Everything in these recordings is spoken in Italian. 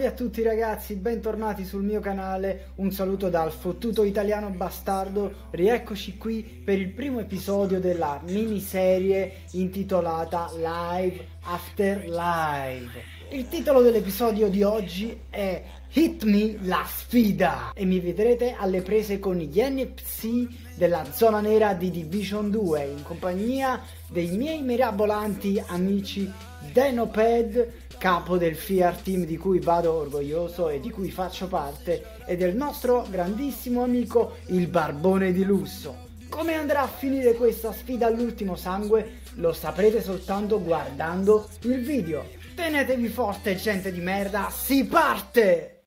Salve a tutti ragazzi, bentornati sul mio canale, un saluto dal fottuto italiano bastardo, rieccoci qui per il primo episodio della miniserie intitolata Live After Live. Il titolo dell'episodio di oggi è Hit Me la sfida. E mi vedrete alle prese con gli NPC della zona nera di Division 2 in compagnia dei miei mirabolanti amici Denoped capo del FIAR team di cui vado orgoglioso e di cui faccio parte, e del nostro grandissimo amico il Barbone di Lusso. Come andrà a finire questa sfida all'ultimo sangue lo saprete soltanto guardando il video. Tenetevi forte gente di merda, si parte!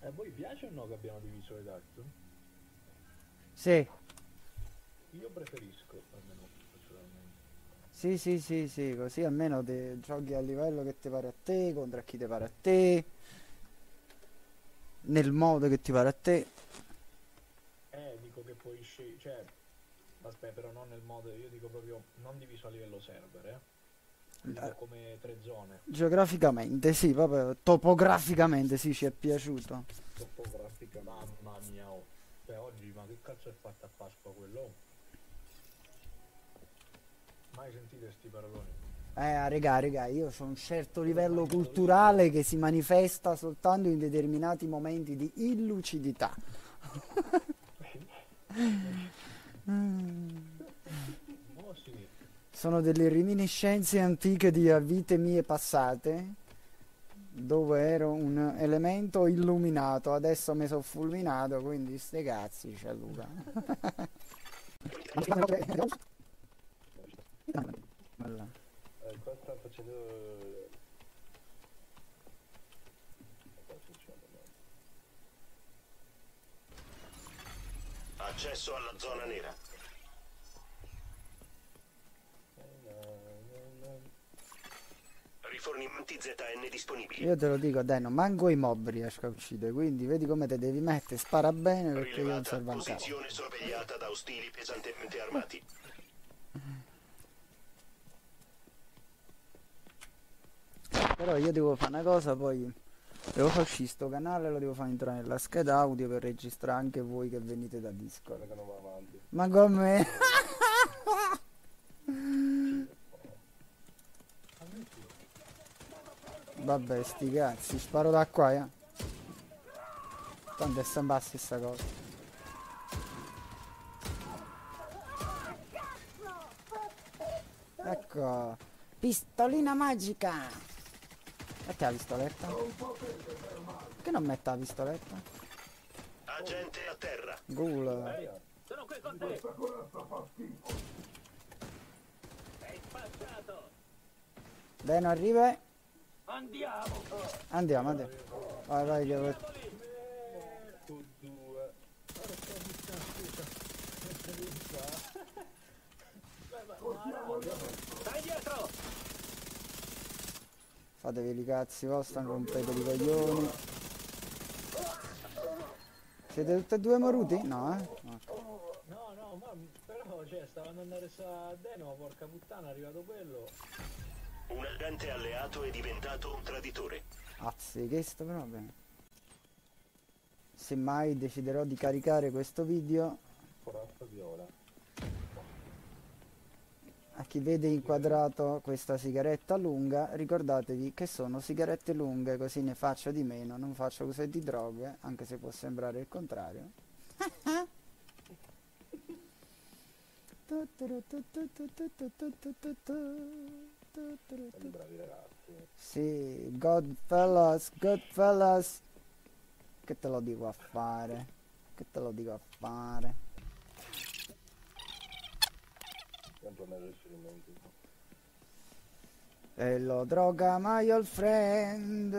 A voi piace o no che abbiamo diviso le dark? Sì, Io preferisco. Sì, sì, sì, sì, così almeno giochi a livello che ti pare a te, contro chi ti pare a te, nel modo che ti pare a te. Eh, dico che puoi scegliere, cioè, aspetta, però non nel modo, io dico proprio, non diviso a livello server, eh. Dico Eh. come tre zone, Geograficamente, sì, proprio topograficamente sì, ci è piaciuto. topografica, mamma mia, oh. Cioè, oggi, ma che cazzo è fatta a Pasqua quello? Mai sentite sti paroloni? Eh, regà, regà, io ho un certo livello culturale che si manifesta soltanto in determinati momenti di illucidità. Sono delle reminiscenze antiche di vite mie passate, dove ero un elemento illuminato, adesso mi sono fulminato, quindi ste cazzi, c'è Luca. Bella. eh, qua sta facendo... Accesso alla zona nera. Rifornimenti ZN disponibili. Io te lo dico, dai, non manco i mob riesco a uccidere, quindi vedi come te devi mettere, spara bene perché io non Rilevata servo ancora. posizione sorvegliata da ostili pesantemente armati. Però io devo fare una cosa, poi devo far uscire sto canale, lo devo fare entrare nella scheda audio per registrare anche voi che venite da Discord. Guarda che non va avanti. Ma come? Vabbè, sti cazzi, sparo da qua, eh. Tanto è sempre la stessa cosa. Ecco, pistolina magica. Metti la pistoletta. Che non mette la pistoletta? Agente a terra. Ghoul. Sono qui con te! Sei spacciato! Bene, arriva. Andiamo! Andiamo, andiamo. Vai, vai, che vo- Tu due. Guarda che Stai dietro! Fatevi i cazzi vostri, non rompete i coglioni. Siete tutti e due moruti? No, eh? No. No, no, ma però, cioè, stavano andando a Deno, porca puttana, è arrivato quello. Un agente alleato è diventato un traditore. Azzi, che sto proprio. Se mai deciderò di caricare questo video, Corazza viola. Chi vede inquadrato questa sigaretta lunga, ricordatevi che sono sigarette lunghe, così ne faccio di meno, non faccio uso di droghe, anche se può sembrare il contrario. Bravi. Sì, Godfellas, Godfellas. Che te lo dico a fare? Che te lo dico a fare? Sempre meglio esperimenti. Hello droga my old friend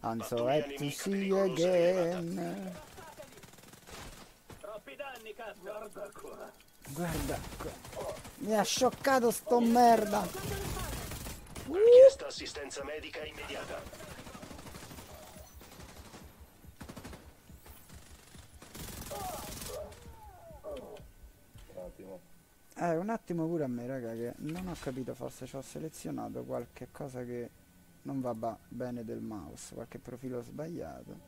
I'm so happy to see you again Troppi danni, cazzo! Guarda qua! Guarda qua Mi ha scioccato sto merda Richiesta assistenza medica immediata. Un attimo. Eh un attimo pure a me raga che non ho capito forse ci ho selezionato qualche cosa che non va bene del mouse, qualche profilo sbagliato.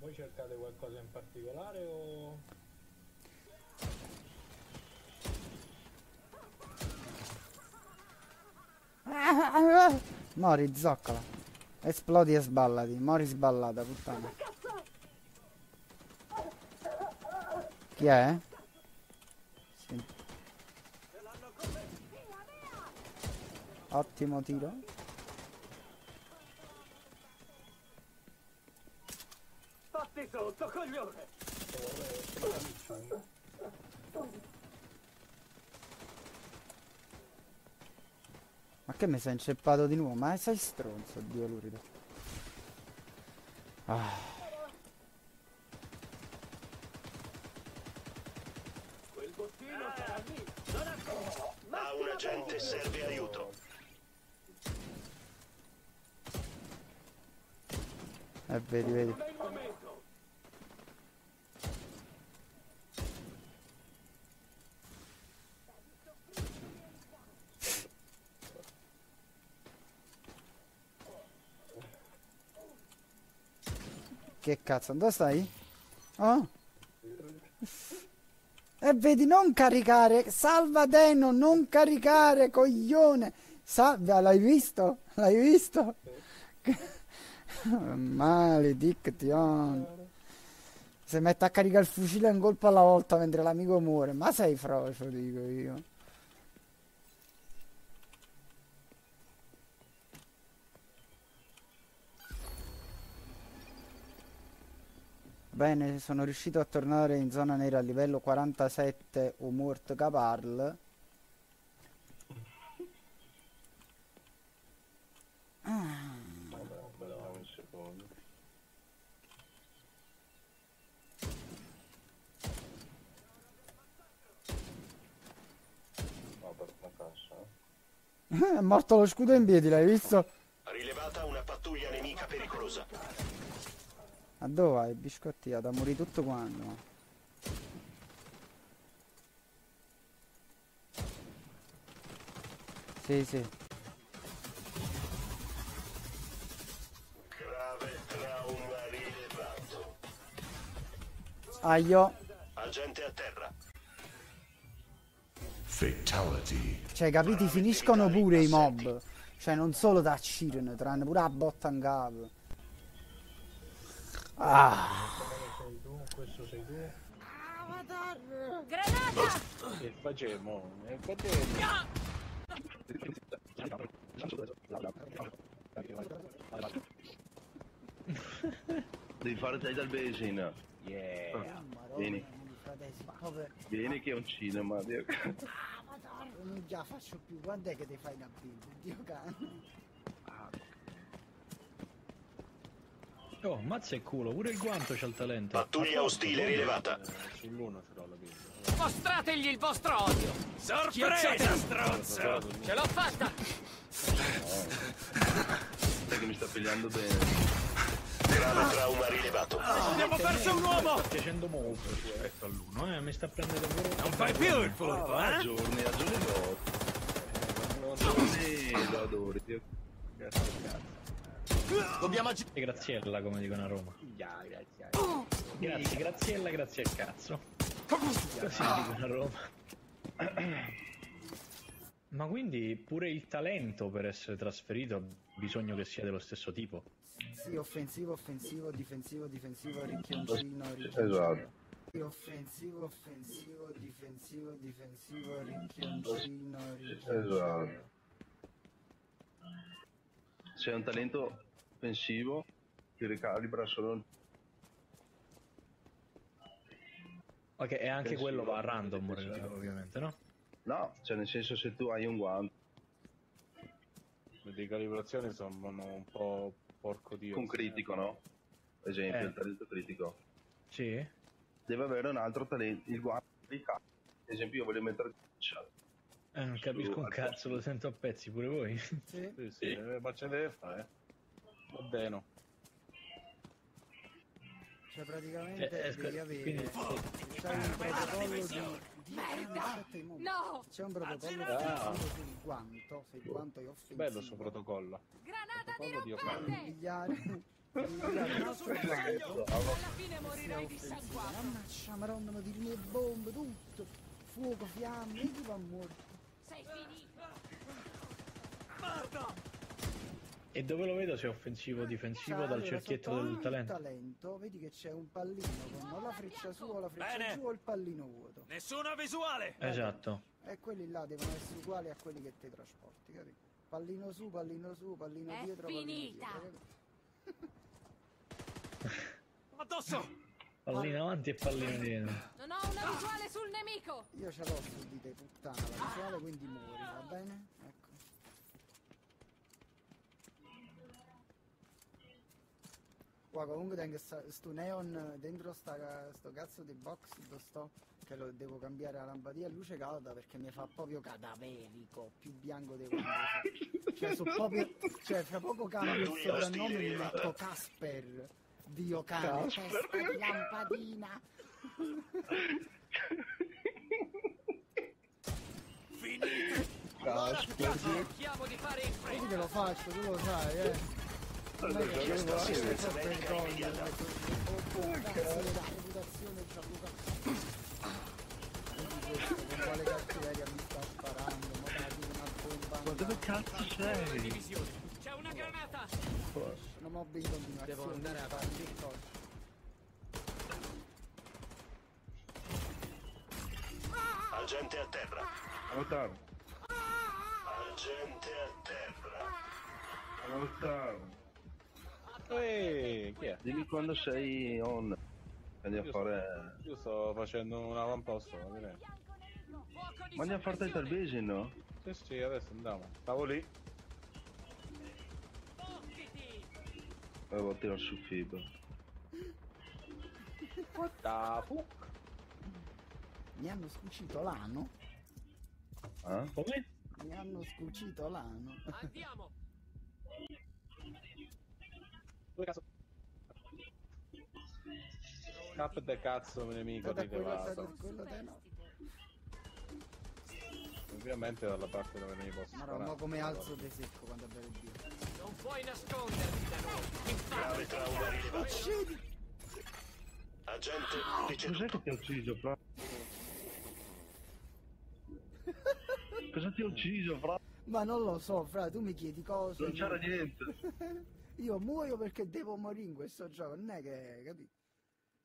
Voi cercate qualcosa in particolare o... Mori, zoccola. Esplodi e sballati. Mori sballata, puttana. Chi è? Ottimo tiro. Fatti sotto, coglione! Ma che mi sei inceppato di nuovo? Ma sei stronzo, Dio lurido. Ah, Quel bottino sarà lì! Non ancora! A un agente serve aiuto. eh, vedi, vedi. Non è il momento! Che cazzo, dove stai? Oh? E vedi, non caricare, salva Deno, non caricare, coglione. Salva, l'hai visto? L'hai visto? Malediction. Se mette a caricare il fucile un colpo alla volta mentre l'amico muore, ma sei frocio, dico io. Bene, sono riuscito a tornare in zona nera a livello 47 Umurt Caparl. Vediamo un secondo. No, per una cassa. eh. È morto lo scudo in piedi, l'hai visto? Rilevata una pattuglia nemica pericolosa. Ma dove vai, biscotti? Da morire tutto quanto. ma. Sì, sì. Grave trauma rilevato. Aio. Agente a terra. Fatality. Cioè, capiti? Finiscono pure i mob. Cioè, non solo da Ciren, tranne pure a botta in Ah. sei tu, questo sei tu. Che facciamo? Che facciamo? Devi fare te dal basin. Yeah. Vieni. Vieni che è un cinema. Dio. Non già faccio più. Quando è che ti fai una build? Dio cane. Oh, mazza e culo, pure il guanto c'ha il talento. Pattuglia ostile rilevata. Eh, Sull'uno ce l'ho la pinta. Mostrategli il vostro odio! Sorpresa, stronzo! Ce l'ho fatta! Sai che mi sta pigliando bene. Grave trauma rilevato. Abbiamo perso un uomo! Sta facendo molto rispetto all'uno, eh, mi sta prendendo pure... Non fai più il furbo, A eh? giorni, a giorni lo. Lo adori, lo adori. Dio. Cazzo, cazzo. Dobbiamo E Graziella, come dicono a Roma. Grazie, Graziella, grazie al cazzo. Così dicono a Roma. Ma quindi pure il talento per essere trasferito ha bisogno che sia dello stesso tipo? Sì, offensivo, offensivo, difensivo, difensivo, ricchioncino, Esatto. ricchioncino. Sì, offensivo, offensivo, difensivo, difensivo, ricchioncino, ricchioncino. Esatto. Se hai un talento offensivo, ti ricalibra solo. Ok, e anche Penso quello va a random, esatto. ovviamente, no? No, cioè nel senso se tu hai un guanto Le decalibrazioni sono un po' porco dio. con critico, no? Per esempio, Eh. il talento critico. Sì? Deve avere un altro talento, il guanto ricalibra. Ad esempio io voglio mettere Eh, non capisco un cazzo, lo sento a pezzi pure voi. Sì. Sì, sì, eh, ma ce deve fare. Va bene. Cioè praticamente Eh, eh, devi avere quindi- c'hai un protocollo di, di aspetta. No! C'è un protocollo Ah. offensivo sul guanto, se il guanto è offensivo. Bello sto protocollo. Granata Protocollo di nostro guanto Alla fine morirai dissanguato! Ammazza, maronna, ma tiri le bombe, tutto. Fuoco, fiamme, chi va morto? Sei finito! E dove lo vedo se è offensivo o difensivo Cioè, dal cerchietto del talento? talento, vedi che c'è un pallino con la freccia su o la freccia Bene. giù o il pallino vuoto. Nessuna visuale! Esatto. E quelli là devono essere uguali a quelli che ti trasporti, capito? Pallino su, pallino su, pallino È dietro, finita. pallino dietro? Addosso! Pallino avanti e pallino dietro. Non ho una visuale sul nemico! Io ce l'ho su di te, puttana, la visuale, quindi muori, va bene? Qua comunque tengo sta, sto neon dentro sta, sto cazzo di box dove sto, che lo devo cambiare la lampadina a luce calda perché mi fa proprio cadaverico, più bianco di quando. Cioè, so proprio, cioè, fra poco cambio il soprannome e mi metto Casper. Dio cane, testa di lampadina. Finite! Allora, cerchiamo di fare in fretta! che lo faccio, tu lo sai, eh. Per cogliere. Oh, cazzo, la reputazione c'ha Luca. Vedi questo, con quale cattiveria mi sta sparando, ma dai, una bomba. Ma dove cazzo sei? C'è una granata! Non ho in continuazione. Devo andare a fare che cosa. Agente a terra. Lautaro, Agente a terra. Lautaro. Ehi, chi è? Dimmi quando sei on. Andiamo a fare... Io sto facendo un avamposto, va bene? Ma andiamo a fare Basin, no? Sì, sì, adesso andiamo. Stavo lì. Avevo a tirare su fibra. What the fuck? Mi hanno scucito l'ano. Ah? Come? Mi hanno scucito l'ano. Andiamo! Dove cazzo? Cap de cazzo nemico rilevato. quello te no. Ovviamente dalla parte dove mi posso Ma no, come alzo de secco quando bevo il Dio. Non puoi nasconderti da noi! Grave trauma rilevato. Agente Cos'è deceduto. che ti ha ucciso, Fra? Cosa ti ha ucciso, Fra? Ma non lo so, fra, tu mi chiedi cose. Non c'era niente. Io muoio perché devo morire in questo gioco, non è che, capito?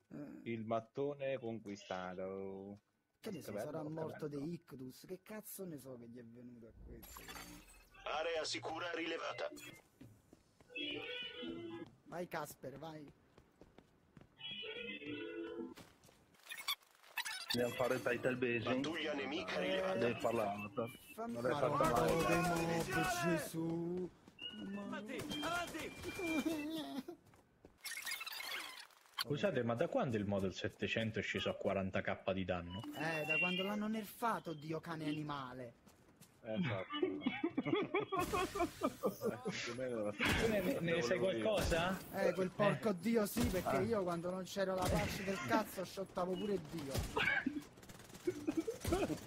Eh, Il mattone conquistato. che ne so, sarà morto di ictus, che cazzo ne so che gli è venuto a questo? Area sicura rilevata. Vai Casper, vai. Andiamo a fare Title Basin. Pattuglia nemica rilevata. Devi fare l'altra. Fammi Non è fare Gesù. Scusate, ma da quando il Model 700 è sceso a 40k di danno? Eh, da quando l'hanno nerfato, Dio cane animale. Eh, esatto. Eh, ne, ne- ne sai qualcosa? Eh, quel porco Dio sì, perché io quando non c'era la pace del cazzo shottavo pure Dio.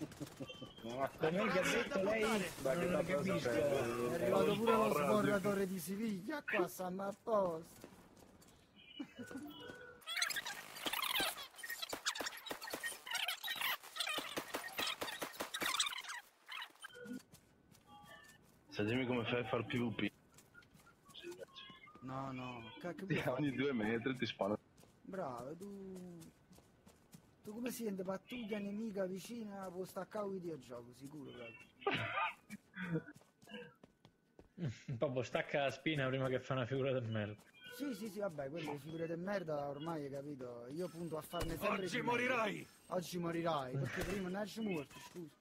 Come che ha detto lei? Non l'ho capisco. È arrivato pure lo sborratore di Siviglia, qua stiamo a posto. Sai dimmi come fai a far PvP. No, no, cacchio Ogni due metri ti spara. Bravo, tu... Tu come senti pattuglia nemica vicina, può staccare un videogioco, sicuro, proprio. Proprio stacca la spina prima che fa una figura del merda. Sì, sì, sì, vabbè, quelle figure di merda ormai hai capito. Io punto a farne sempre Oggi morirai! Oggi morirai, perché prima non hai morto, scusa.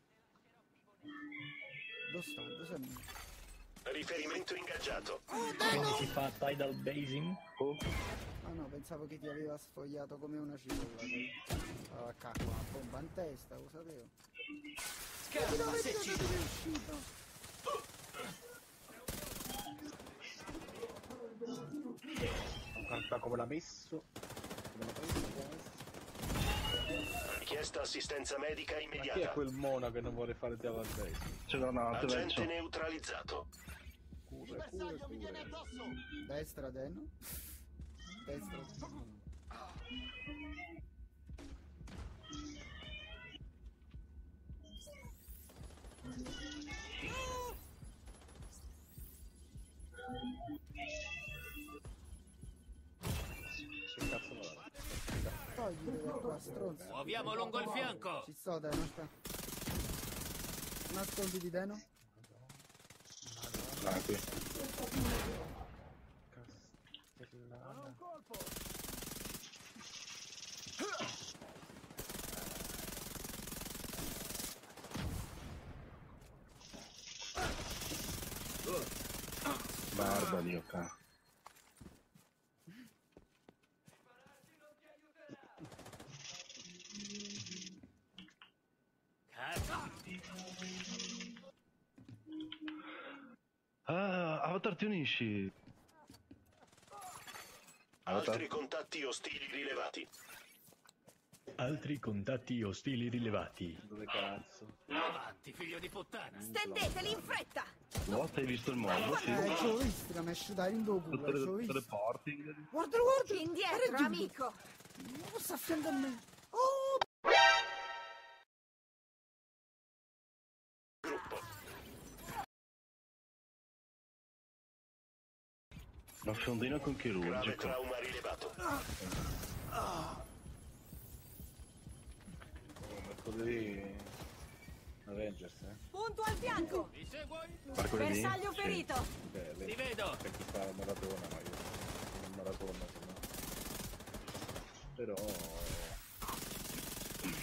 Dove sta? Dove sei? Riferimento ingaggiato. Quindi si fa tidal basing. Oh, Ah no, pensavo che ti aveva sfogliato come una cipolla. Ah, cacchio, una bomba in testa, lo sapevo. Scherza se ci... Dove è uscito? Guarda come l'ha messo. Come l'ha messo. Richiesta assistenza medica Ma chi è immediata. quel mono che non vuole fare Diavol Base? C'è granato, Agente vecchio. neutralizzato. Cure, cure, cure. Destra, Deno. Destra. Che cazzo va? Togli da qua, stronzo. Muoviamo lungo il fianco. Ci sto, Deno, aspetta. Nascondi di Deno. Ah, qui. Castellana. Barba di ok. Cazzo. Ah, Avatar ti unisci. Avatar. Altri contatti ostili rilevati. Altri contatti ostili rilevati. Dove cazzo? Avanti, figlio di puttana. Stendeteli in fretta! What? Hai visto il modo? Sì. Eh, ci ho visto, la mesh dai in dopo, ci ho Tele- visto. Teleporting. Guarda, guarda! Indietro, amico! Non sta a fianco a me. Oh! Gruppo. Una fiondina con Grave chirurgico. trauma rilevato. Oh, mercoledì... Avengers, eh? Punto al fianco! Mi segui? Mercoledì? Bersaglio Sì. ferito! Beh, lei Ti vedo. chi fa maratona, ma io non maratona, se no. Però...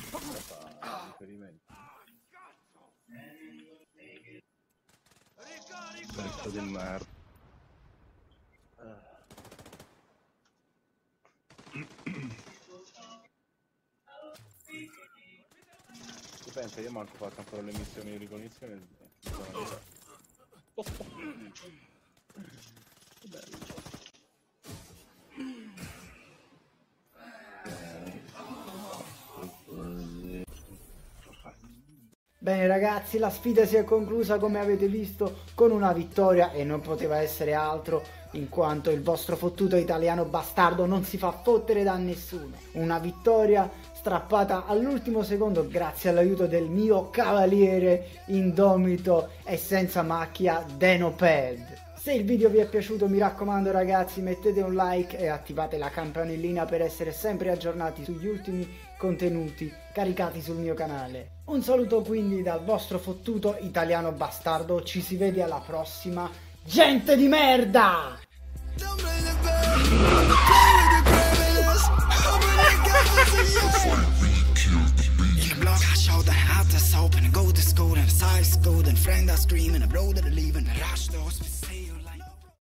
Cosa fa riferimento? Pezzo di merda. Tu pensa, io manco fatto ancora le missioni di ricognizione. Bene ragazzi, la sfida si è conclusa come avete visto con una vittoria e non poteva essere altro in quanto il vostro fottuto italiano bastardo non si fa fottere da nessuno. Una vittoria strappata all'ultimo secondo grazie all'aiuto del mio cavaliere indomito e senza macchia Denoped. Se il video vi è piaciuto mi raccomando ragazzi mettete un like e attivate la campanellina per essere sempre aggiornati sugli ultimi contenuti caricati sul mio canale. Un saluto quindi dal vostro fottuto italiano bastardo, ci si vede alla prossima. Gente di merda! Open and go to school and the school and friend are screaming, I to the leaving, the rush, the hospital.